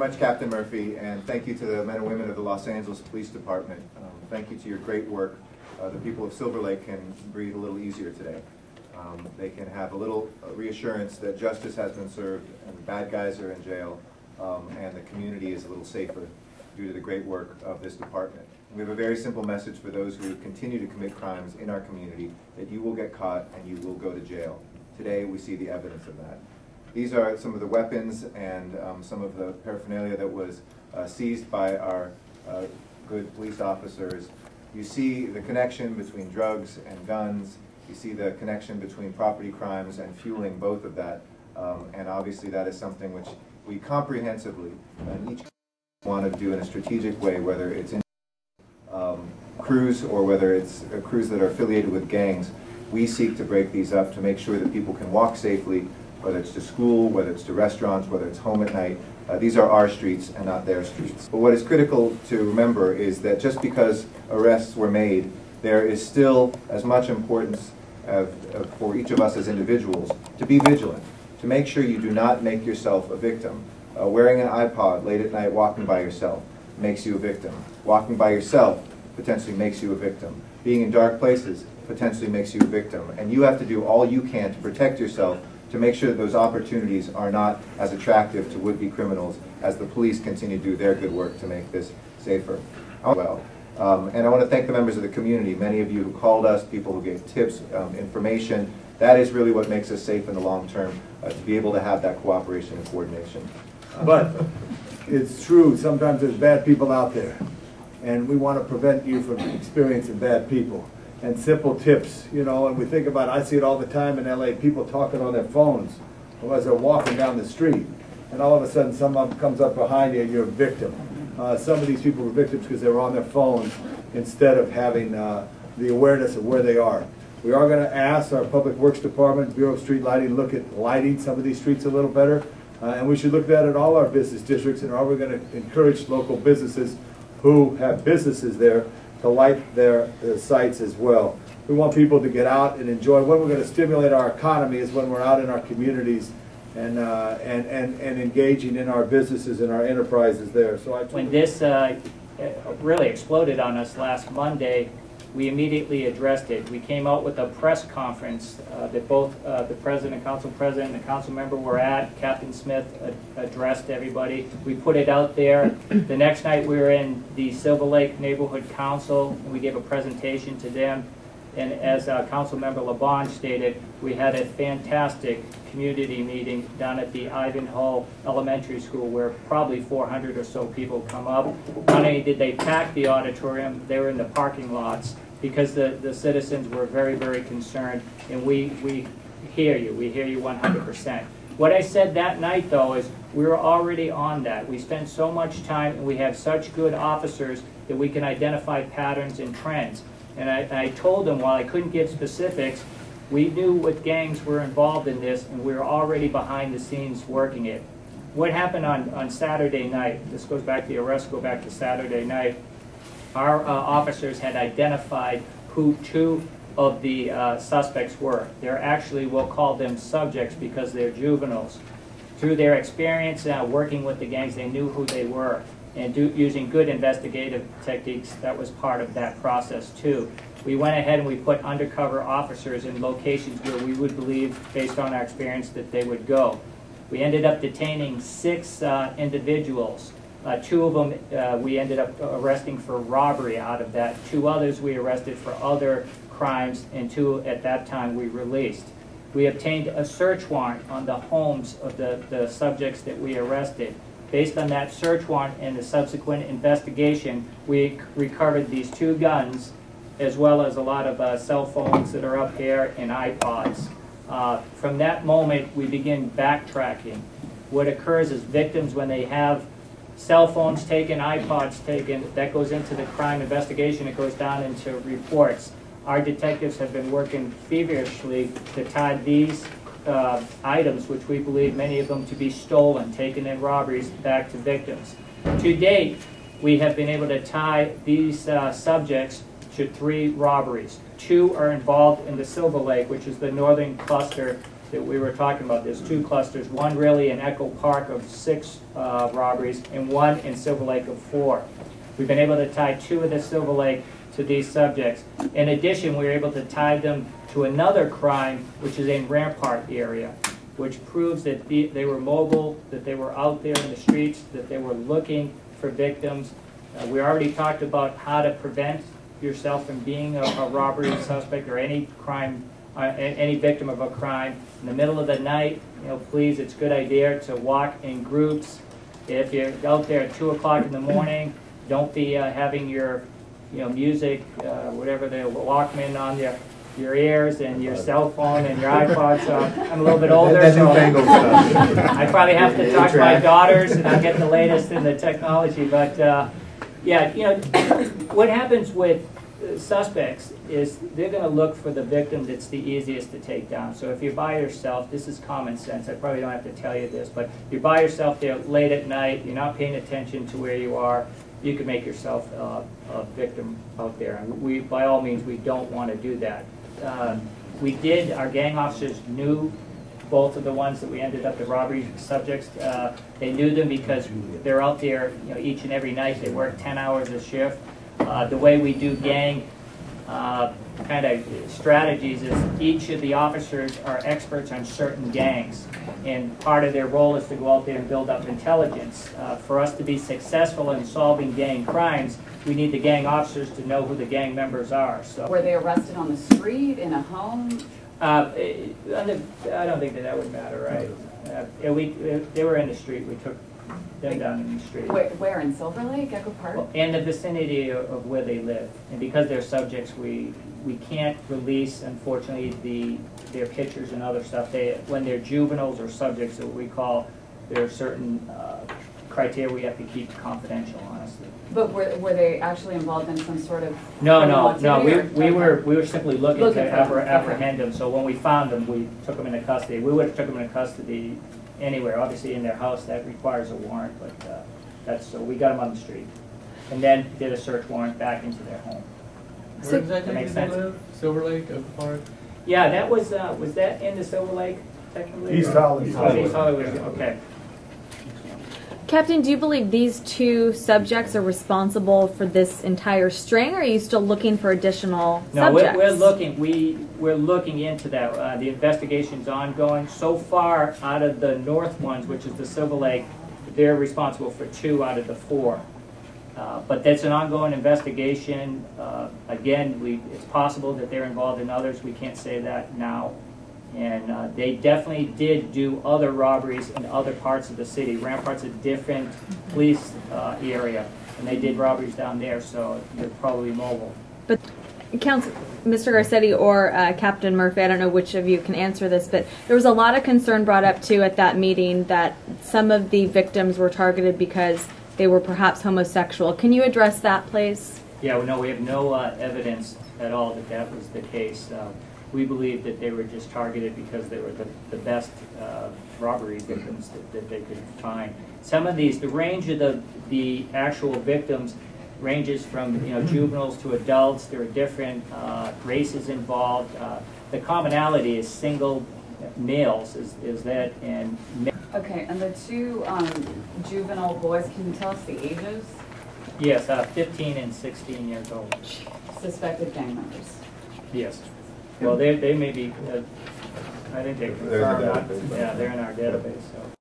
much, Captain Murphy, and thank you to the men and women of the Los Angeles Police Department. Um, thank you to your great work. Uh, the people of Silver Lake can breathe a little easier today. Um, they can have a little uh, reassurance that justice has been served and the bad guys are in jail um, and the community is a little safer due to the great work of this department. We have a very simple message for those who continue to commit crimes in our community, that you will get caught and you will go to jail. Today, we see the evidence of that. These are some of the weapons and um, some of the paraphernalia that was uh, seized by our uh, good police officers. You see the connection between drugs and guns. You see the connection between property crimes and fueling both of that. Um, and obviously that is something which we comprehensively each want to do in a strategic way, whether it's in um, crews or whether it's uh, crews that are affiliated with gangs. We seek to break these up to make sure that people can walk safely, whether it's to school, whether it's to restaurants, whether it's home at night. Uh, these are our streets and not their streets. But what is critical to remember is that just because arrests were made, there is still as much importance of, of, for each of us as individuals to be vigilant, to make sure you do not make yourself a victim. Uh, wearing an iPod late at night, walking by yourself, makes you a victim. Walking by yourself potentially makes you a victim. Being in dark places potentially makes you a victim. And you have to do all you can to protect yourself to make sure that those opportunities are not as attractive to would-be criminals as the police continue to do their good work to make this safer. Well, um, and I want to thank the members of the community, many of you who called us, people who gave tips, um, information. That is really what makes us safe in the long term, uh, to be able to have that cooperation and coordination. But it's true, sometimes there's bad people out there. And we want to prevent you from experiencing bad people. And simple tips, you know, and we think about, I see it all the time in LA, people talking on their phones as they're walking down the street. And all of a sudden someone comes up behind you and you're a victim. Uh, some of these people were victims because they were on their phones instead of having uh, the awareness of where they are. We are going to ask our Public Works Department, Bureau of Street Lighting, look at lighting some of these streets a little better. Uh, and we should look at that at all our business districts, and are we going to encourage local businesses who have businesses there to light their, their sites as well. We want people to get out and enjoy. When we're going to stimulate our economy is when we're out in our communities and, uh, and, and, and engaging in our businesses and our enterprises there. So I when this uh, really exploded on us last Monday, we immediately addressed it. We came out with a press conference uh, that both uh, the president, council president, and the council member were at. Captain Smith addressed everybody. We put it out there. The next night we were in the Silver Lake Neighborhood Council, and we gave a presentation to them. And as uh, Council Member LaBonge stated, we had a fantastic community meeting down at the Ivanhoe Elementary School where probably 400 or so people come up. Not only did they pack the auditorium, they were in the parking lots because the, the citizens were very, very concerned. And we, we hear you. We hear you 100%. What I said that night, though, is we were already on that. We spent so much time and we have such good officers that we can identify patterns and trends. And I, I told them, while I couldn't give specifics, we knew what gangs were involved in this, and we were already behind the scenes working it. What happened on, on Saturday night, this goes back to the arrest, go back to Saturday night, our uh, officers had identified who two of the uh, suspects were. They're actually, we'll call them subjects because they're juveniles. Through their experience uh, working with the gangs, they knew who they were and do, using good investigative techniques, that was part of that process too. We went ahead and we put undercover officers in locations where we would believe, based on our experience, that they would go. We ended up detaining six uh, individuals. Uh, two of them uh, we ended up arresting for robbery out of that. Two others we arrested for other crimes, and two at that time we released. We obtained a search warrant on the homes of the, the subjects that we arrested. Based on that search warrant and the subsequent investigation, we recovered these two guns as well as a lot of uh, cell phones that are up here and iPods. Uh, from that moment, we begin backtracking. What occurs is victims, when they have cell phones taken, iPods taken, that goes into the crime investigation, it goes down into reports. Our detectives have been working feverishly to tie these uh, items, which we believe many of them to be stolen, taken in robberies, back to victims. To date, we have been able to tie these uh, subjects to three robberies. Two are involved in the Silver Lake, which is the northern cluster that we were talking about. There's two clusters, one really in Echo Park of six uh, robberies, and one in Silver Lake of four. We've been able to tie two of the Silver Lake to these subjects. In addition, we were able to tie them to another crime, which is in Rampart area, which proves that the- they were mobile, that they were out there in the streets, that they were looking for victims. Uh, We already talked about how to prevent yourself from being a a robbery suspect or any crime, uh, any victim of a crime. In the middle of the night, you know, please, it's a good idea to walk in groups. If you're out there at two o'clock in the morning, don't be uh, having your, you know, music, uh, whatever the Walkman on your, your ears and your cell phone and your iPod. So I'm a little bit older, so. I probably have to talk to my daughters and I'm getting the latest in the technology, but, uh, yeah, you know, what happens with uh, suspects is they're gonna look for the victim that's the easiest to take down. So if you're by yourself, this is common sense, I probably don't have to tell you this, but you're by yourself there late at night, you're not paying attention to where you are, you can make yourself uh, a victim out there. And we, by all means, we don't wanna do that. Um, We did, our gang officers knew both of the ones that we ended up, the robbery subjects, uh, they knew them because they're out there, you know, each and every night, they work ten hours a shift. Uh, the way we do gang, uh, kind of strategies is each of the officers are experts on certain gangs. And part of their role is to go out there and build up intelligence. Uh, for us to be successful in solving gang crimes, we need the gang officers to know who the gang members are, so. Were they arrested on the street, in a home? Uh, eh, I don't think that that would matter, right? Uh, we, eh, they were in the street, we took them down in the street. Where, where, in Silver Lake, Echo Park? Well, In the vicinity of of where they live. And because they're subjects, we, we can't release, unfortunately, the, their pictures and other stuff. They, when they're juveniles or subjects, that we call, there are certain uh, criteria we have to keep confidential, honestly. But were, were they actually involved in some sort of? No, no, no, we, we were, we were simply looking Looking to for them, appre- okay. apprehend them, so when we found them, we took them into custody. We would have took them into custody anywhere, obviously in their house, that requires a warrant, but, uh, that's, so we got them on the street. And then did a search warrant back into their home. Where exactly Makes do they sense. live? Silver Lake, Oak Park? Yeah, that was, uh, was that in the Silver Lake technically? East or- Hollywood. Oh, East Hollywood, okay. Captain, do you believe these two subjects are responsible for this entire string, or are you still looking for additional No, we're, we're looking, we, we're looking into that. Uh, the investigation's ongoing. So far, out of the north ones, which is the Silver Lake, they're responsible for two out of the four. Uh, but that's an ongoing investigation. Uh, again, we, it's possible that they're involved in others. We can't say that now. And, uh, they definitely did do other robberies in other parts of the city. Rampart's a different police, uh, area, and they did robberies down there, so they're probably mobile. But Council, Mr. Garcetti or uh, Captain Murphy, I don't know which of you can answer this, but there was a lot of concern brought up too at that meeting that some of the victims were targeted because they were perhaps homosexual. Can you address that, please? Yeah, well, no, we have no uh, evidence at all that that was the case. Uh, We believe that they were just targeted because they were the, the best uh, robbery victims that, that they could find. Some of these, the range of the, the actual victims ranges from, you know, juveniles to adults. There are different uh, races involved. Uh, The commonality is single males, is, is that, and Okay, and the two um, juvenile boys, can you tell us the ages? yes, uh, 15 and 16 years old. Suspected gang members. Yes. Well, they, they may be, uh, I think they They're in the confirmed, not- database. yeah, they're in our database, so.